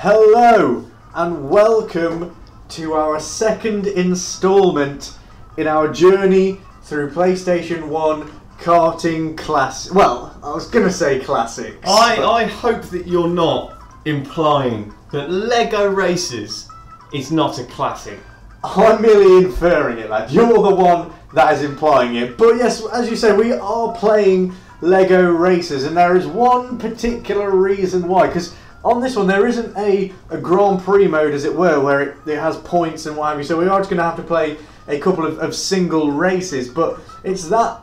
Hello and welcome to our second instalment in our journey through PlayStation 1 karting class. Well, I was gonna say classics. I, I hope that you're not implying that Lego Racers is not a classic. I'm merely inferring it, lad. You're the one that is implying it. But yes, as you say, we are playing Lego Racers, and there is one particular reason why. Because on this one, there isn't a, a Grand Prix mode, as it were, where it, it has points and what have you. So we are just going to have to play a couple of, of single races. But it's that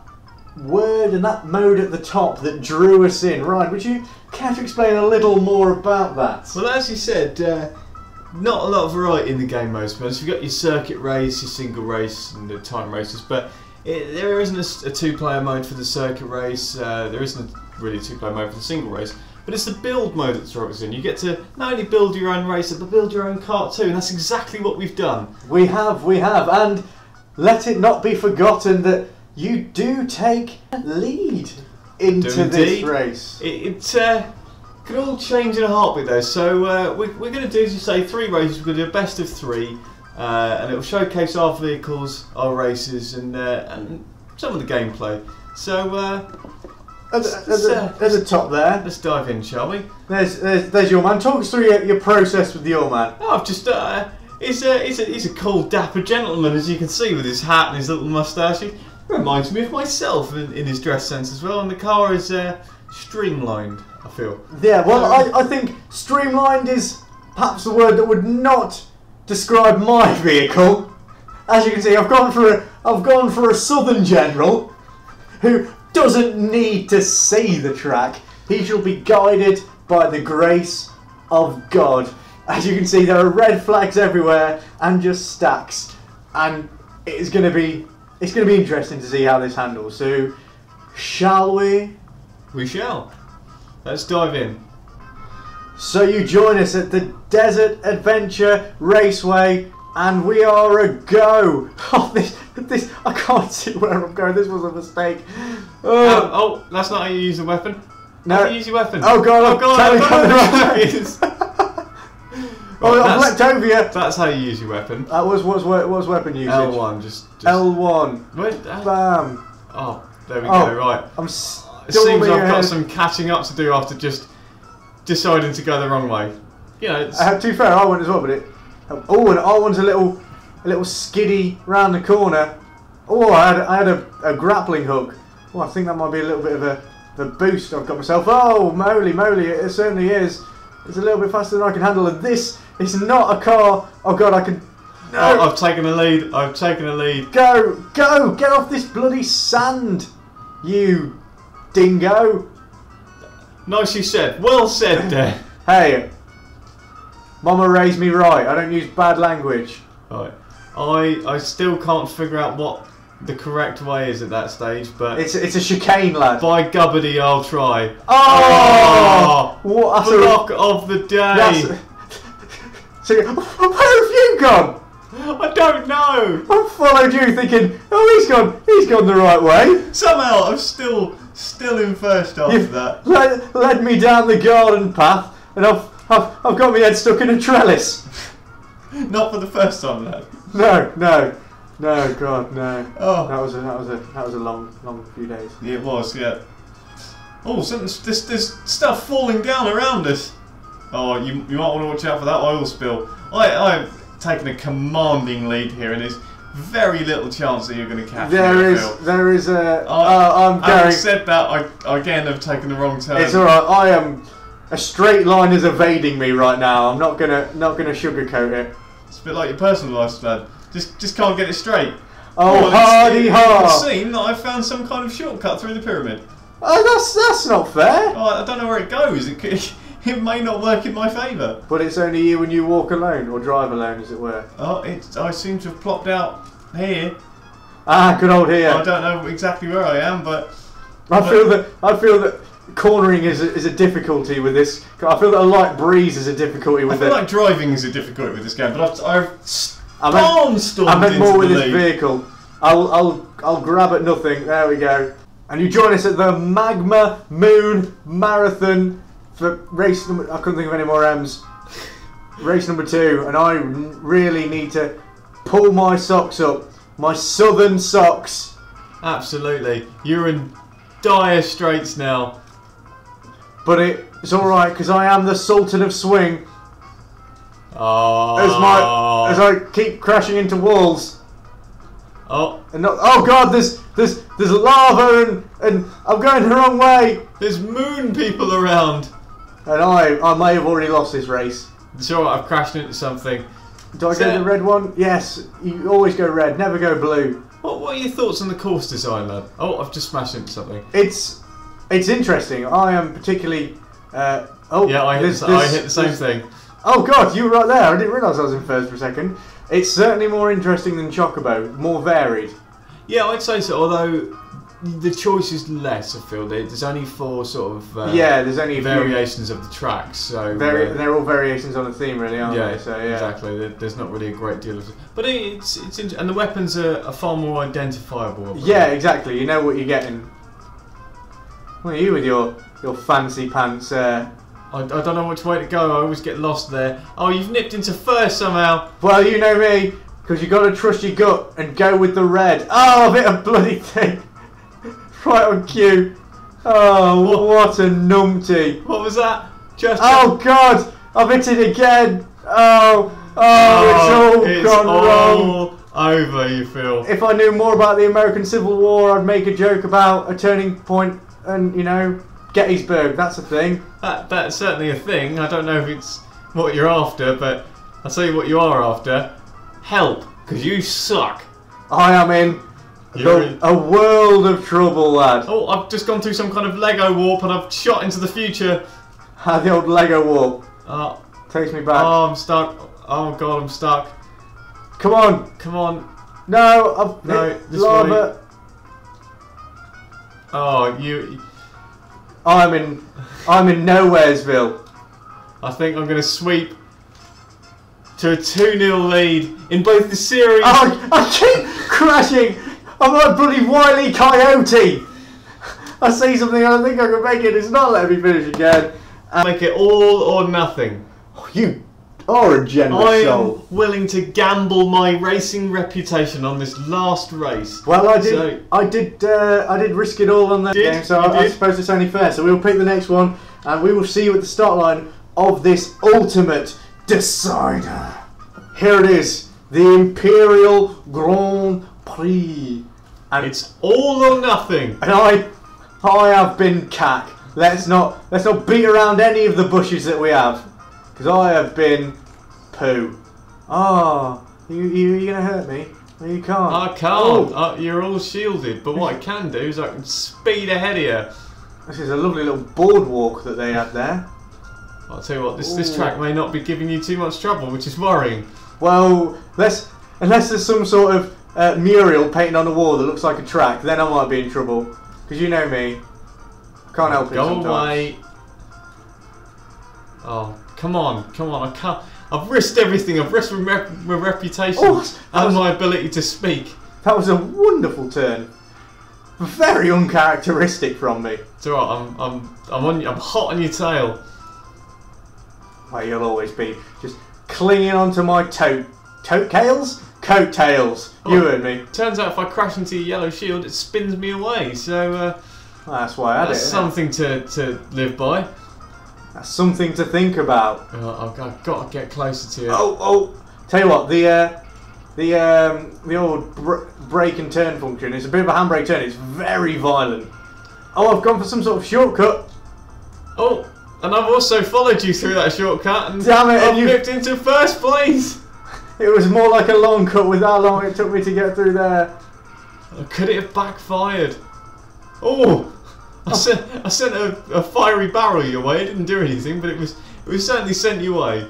word and that mode at the top that drew us in. Right, would you care to explain a little more about that? Well, as you said, uh, not a lot of variety in the game most of You've got your circuit race, your single race, and the time races, but it, there isn't a two-player mode for the circuit race. Uh, there isn't really a two-player mode for the single race. But it's the build mode that throws us in. You get to not only build your own racer, but build your own kart too, and that's exactly what we've done. We have, we have, and let it not be forgotten that you do take lead into this race. It, it uh, can all change in a heartbeat though. So uh, we, we're going to do, as you say, three races. We're going to do a best of three, uh, and it will showcase our vehicles, our races, and uh, and some of the gameplay. So uh, At the, at the- at the top there, let's dive in, shall we? there's, there's, there's your man. Talk us through your, your process with your man. Oh, I've just. Uh, he's a, he's, a, he's a cool, dapper gentleman, as you can see, with his hat and his little moustache. He reminds me of myself in, in his dress sense as well. And the car is uh, streamlined, I feel. Yeah, well, I, I think streamlined is perhaps the word that would not describe my vehicle. As you can see, I've gone for a, I've gone for a southern general who doesn't need to see the track. He shall be guided by the grace of God. As you can see, there are red flags everywhere and just stacks, and it is going to be it's going to be interesting to see how this handles. So, shall we? We shall. Let's dive in. So you join us at the Desert Adventure Raceway, and we are a go. Oh, this, this, I can't see where I'm going. This was a mistake. Oh, Oh, oh, that's not how you use a weapon. No. How do you use your weapon? Oh, God, Oh god! totally I coming don't know around. what it is. oh, I've that's, leapt over you. that's how you use your weapon. That was what's what was weapon usage? L1, just. just L1. Wait, uh, Bam. oh, there we Oh. go. Right. I'm It seems I've got some catching up to do after just deciding to go the wrong way. You know, it's, Uh, to be fair, I went as well, but it. Oh, and R1's a little, a little skiddy round the corner. Oh, I had, I had a, a grappling hook. Oh, I think that might be a little bit of a, a boost I've got myself. Oh, moly, moly, it certainly is. It's a little bit faster than I can handle, and this is not a car. Oh God, I can. No, oh, I've taken a lead. I've taken a lead. go, go, get off this bloody sand, you dingo. Nicely said. Well said there. Hey, Mama raised me right. I don't use bad language. Right. I I still can't figure out what the correct way is at that stage, but It's it's a chicane, lad. by gubbity I'll try. Oh! oh! What? That's a, Block of the day. so, oh, where have you gone? I don't know. I followed you thinking, oh, he's gone, he's gone the right way. Somehow I'm still still in first after You've that. led, led me down the garden path, and I've, I've, I've got my head stuck in a trellis. Not for the first time, lad. No, no, no, God, no. Oh, That was a, that was a, that was a long, long few days. it was, yeah. Oh, something's there's, there's stuff falling down around us. Oh, you, you might want to watch out for that oil spill. I I've taken a commanding lead here, and there's very little chance that you're going to catch. There I is, there is a. Oh, uh, I'm Having going. said that, I again have taken the wrong turn. It's all right. I am. A straight line is evading me right now. I'm not gonna, not gonna sugarcoat it. It's a bit like your personal life, lad. Just just can't get it straight. Oh, Well, it's- hardy it, har! It would seem that I found some kind of shortcut through the pyramid. Oh, that's that's not fair. Oh, I don't know where it goes. It, could, it may not work in my favour. But it's only you when you walk alone or drive alone, as it were. Oh, it, I seem to have plopped out here. Ah, good old here. I don't know exactly where I am, but I feel that I feel that cornering is a, is a difficulty with this. I feel that a light breeze is a difficulty with I feel it. like driving is a difficulty with this game. But I've, I've I I meant more with this vehicle. I'll I'll I'll grab at nothing. There we go. And you join us at the Magma Moon Marathon for race. number- I couldn't think of any more M's. race number two, and I really need to pull my socks up, my southern socks. Absolutely. You're in dire straits now. But it, it's all right because I am the Sultan of Swing. Oh. As my ah. as I keep crashing into walls. Oh, And not, oh god, there's there's there's lava and and I'm going the wrong way. there's moon people around. And I I may have already lost this race. So I've crashed into something. Do I So- go the red one? Yes. You always go red, never go blue. What, what are your thoughts on the course design, lad? Oh, I've just smashed into something. It's it's interesting. I am particularly. Uh, oh Yeah, I hit, there's- the, I hit the same there's- thing. Oh god, you were right there. I didn't realise I was in first for a second. It's certainly more interesting than Chocobo, more varied. Yeah, I'd say so, although the choice is less, I feel. There's only four sort of uh, yeah, there's only variations of the tracks, so. Vari- uh, they're all variations on a theme, really, aren't yeah, they? So yeah. exactly. There's not really a great deal of, but it's it's and the weapons are, are far more identifiable. Yeah, exactly. You know what you're getting. What are you with your your fancy pants? Uh, I, I don't know which way to go. I always get lost there. Oh, you've nipped into first somehow. well, you know me, because you got to trust your gut and go with the red. Oh, a bit of bloody thing. right on cue. Oh, what a numpty. What was that? Just. Oh God, I've hit it again. Oh, oh, it's all it's gone wrong. over. You feel. If I knew more about the American Civil War, I'd make a joke about a turning point and you know Gettysburg. That's a thing. That, that's certainly a thing. I don't know if it's what you're after, but I'll tell you what you are after. Help, because you suck. I am in, the- in- a world of trouble, lad. Oh, I've just gone through some kind of Lego warp and I've shot into the future. How the old Lego warp Oh, takes me back. oh I'm stuck. Oh god, I'm stuck. Come on. Come on. No, I've No, lava. Oh, you. I'm in, I'm in Nowheresville. I think I'm going to sweep to a 2 0 lead in both the series. Oh, I keep crashing. I'm like bloody Wiley Coyote. I see something I think I can make it. It's not letting me finish again. And Make it all or nothing. Oh, you are a generous I soul. am willing to gamble my racing reputation on this last race. Well, I did. So- I did. Uh, I did risk it all on that Did? game, so I, I suppose it's only fair. So we'll pick the next one, and we will see you at the start line of this ultimate decider. Here it is, the Imperial Grand Prix, and It's all or nothing. and I, I have been cack. Let's not let's not beat around any of the bushes that we have, because I have been poo. Ah, you you you gonna hurt me? No, you can't. I can't. Oh. Uh, you're all shielded. But what I can do is I can speed ahead of you. This is a lovely little boardwalk that they have there. I'll tell you what, this, this track may not be giving you too much trouble, which is worrying. Well, let's, unless there's some sort of uh, mural painted on the wall that looks like a track, then I might be in trouble. Because you know me. Can't help it Go sometimes. away. Oh, come on, come on. I can't. I've risked everything. I've risked my, rep- my reputation Oh, that and was- my ability to speak. That was a wonderful turn. Very uncharacteristic from me. It's alright. I'm, I'm, I'm on. I'm hot on your tail. Well, you'll always be just clinging onto my tote. Tote tails? Coat tails. You Oh. heard me. Turns out if I crash into your yellow shield, it spins me away. So uh, That's why I had that's it. something to, to live by. That's something to think about. Uh, I've, I've got to get closer to you. Oh, oh! Tell you what, the uh, the um, the old br- brake and turn function. It's a bit of a handbrake turn. It's very violent. Oh, I've gone for some sort of shortcut. Oh, and I've also followed you through that shortcut and Damn it, I've and you- into first place. It was more like a long cut with how long it took me to get through there. Could it have backfired? Oh, I sent I sent a, a fiery barrel your way. It didn't do anything, but it was it was certainly sent your way.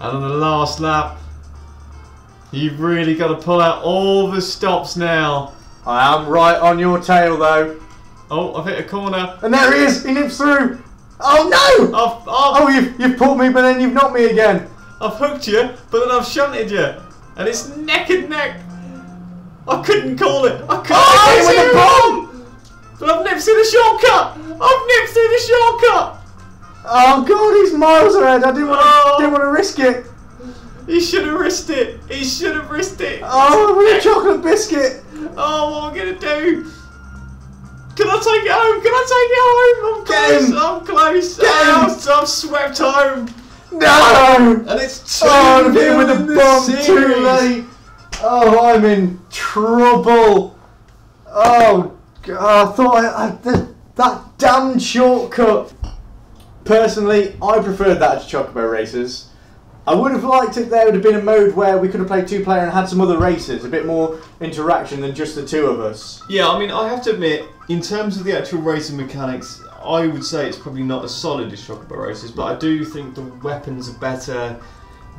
And on the last lap, you've really got to pull out all the stops now. I am right on your tail though. Oh, I've hit a corner. And there he is. He nips through. Oh no! I've I've, Oh, you've you've pulled me, but then you've knocked me again. I've hooked you, but then I've shunted you, and it's neck and neck. I couldn't call it. I couldn't. Oh, you with the bomb! But I've nipped through the shortcut. I've nipped through the shortcut. Oh god, he's miles ahead. I didn't want to, Oh. didn't want to risk it. He should have risked it. He should have risked it. Oh, with a chocolate biscuit. Oh, what am I gonna do? Can I take it home? Can I take it home? I'm Get close. him. I'm close. Get oh. I'm swept home. No. And it's oh, two Oh, I'm hitting with the bomb too late. Oh, I'm in trouble. Oh, I thought I, I, that, that damn shortcut. Personally, I preferred that to Chocobo Races. I would have liked it there would have been a mode where we could have played two player and had some other races, a bit more interaction than just the two of us. Yeah, I mean, I have to admit, in terms of the actual racing mechanics, I would say it's probably not as solid as Chocobo Races, but I do think the weapons are better.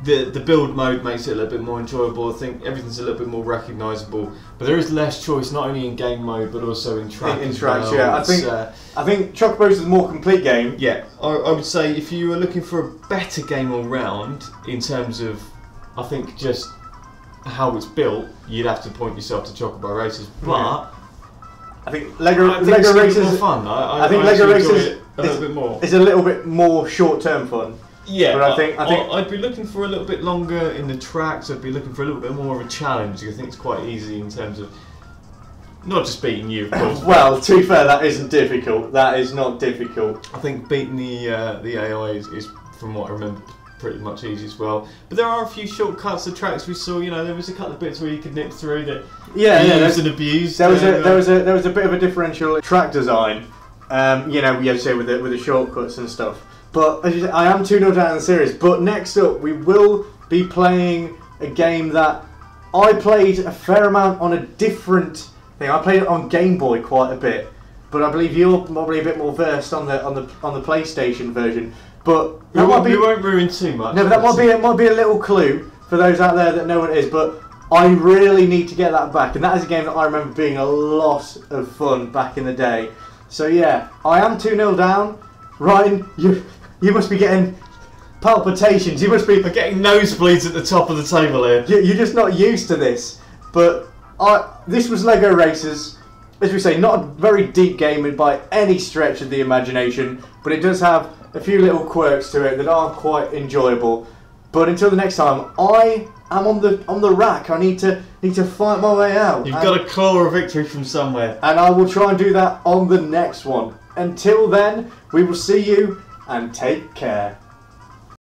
The the build mode makes it a little bit more enjoyable. I think everything's a little bit more recognisable, but there is less choice not only in game mode but also in track. In as tracks, well. yeah, I think- uh, I think Chocobos is a more complete game. yeah, I, I would say if you were looking for a better game all round in terms of, I think just how it's built, you'd have to point yourself to Chocobo Races. But Yeah. I think Lego I think Lego it's bit more fun. I, I, think Lego Racers it a little bit more. is a little bit more short term fun. Yeah, but I think- I think- I'd be looking for a little bit longer in the tracks. I'd be looking for a little bit more of a challenge. I think it's quite easy in terms of not just beating you, of course. Well, to be fair, that isn't difficult. That is not difficult. I think beating the uh, the AI is, is, from what I remember, pretty much easy as well. But there are a few shortcuts. The tracks we saw, you know, there was a couple of bits where you could nip through that Yeah, yeah. There, and abused. there was a there was a there was a bit of a differential track design. Um, you know, you to say with the with the shortcuts and stuff. But as I am two 0 down in the series. But next up, we will be playing a game that I played a fair amount on a different thing. I played it on Game Boy quite a bit. But I believe you're probably a bit more versed on the on the on the PlayStation version. But we, that might won't, be we won't ruin too much. No, but that might be it. Might be a little clue for those out there that know what it is. But I really need to get that back, and that is a game that I remember being a lot of fun back in the day. So yeah, I am two 0 down. Ryan, you you must be getting palpitations. You must be. We're getting nosebleeds at the top of the table here. you- You're just not used to this. But I this was Lego Racers. As we say, not a very deep game by any stretch of the imagination, but it does have a few little quirks to it that are quite enjoyable. But until the next time, I am on the on the rack. I need to need to fight my way out. You've and, got to claw a victory from somewhere. and I will try and do that on the next one. Until then, we will see you and take care.